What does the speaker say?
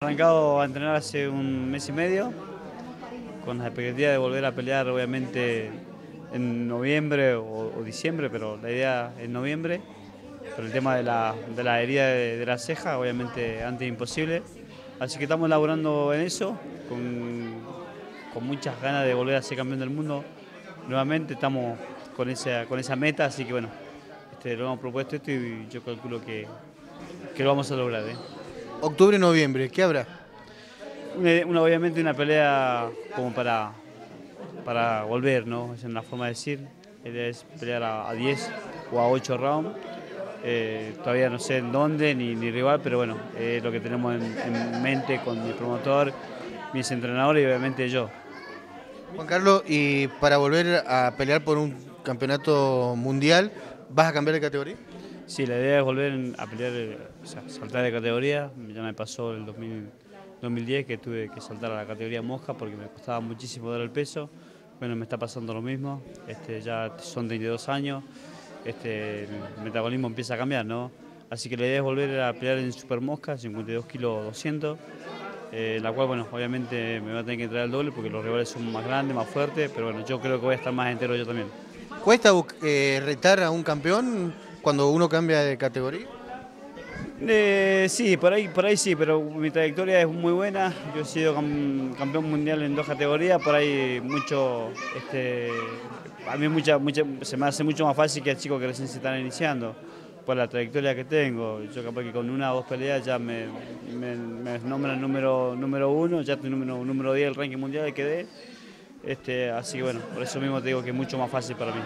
Arrancado a entrenar hace un mes y medio, con la expectativa de volver a pelear obviamente en noviembre o, diciembre, pero la idea es noviembre. Pero el tema de la, herida de, la ceja, obviamente antes imposible. Así que estamos elaborando en eso, con, muchas ganas de volver a ser campeón del mundo. Nuevamente estamos con esa, con esa meta, así que bueno, este, lo hemos propuesto esto y yo calculo que, que lo vamos a lograr. ¿eh? Octubre, noviembre, ¿qué habrá? Una, obviamente una pelea como para, para volver, ¿no? Es una forma de decir. es pelear a, 10 o a 8 rounds. Eh, todavía no sé en dónde ni, ni rival, pero bueno, es lo que tenemos en, mente con mi promotor, mis entrenadores y obviamente yo. Juan Carlos, y para volver a pelear por un campeonato mundial, ¿vas a cambiar de categoría? Sí, la idea es volver a pelear, eh, o sea, saltar de categoría. Ya me pasó el 2010 que tuve que saltar a la categoría mosca porque me costaba muchísimo dar el peso. Bueno, me está pasando lo mismo. Este, ya son 32 años. Este, el metabolismo empieza a cambiar, ¿no? Así que la idea es volver a pelear en super mosca, 52 kilos 200. Eh, la cual, bueno, obviamente me va a tener que entrar el doble porque los rivales son más grandes, más fuertes, pero bueno, yo creo que voy a estar más entero yo también. ¿Cuesta eh, retar a un campeón? Cuando uno cambia de categoría? Eh, sí, por ahí, por ahí sí, pero mi trayectoria es muy buena. Yo he sido campeón mundial en dos categorías, por ahí mucho, este, a mí mucha, se me hace mucho más fácil que a chicos que recién se están iniciando, por la trayectoria que tengo. Yo capaz que con una o dos peleas ya me, me, nombran número, número uno, ya estoy número, número 10 del ranking mundial y quedé. Este, así que bueno, por eso mismo te digo que es mucho más fácil para mí.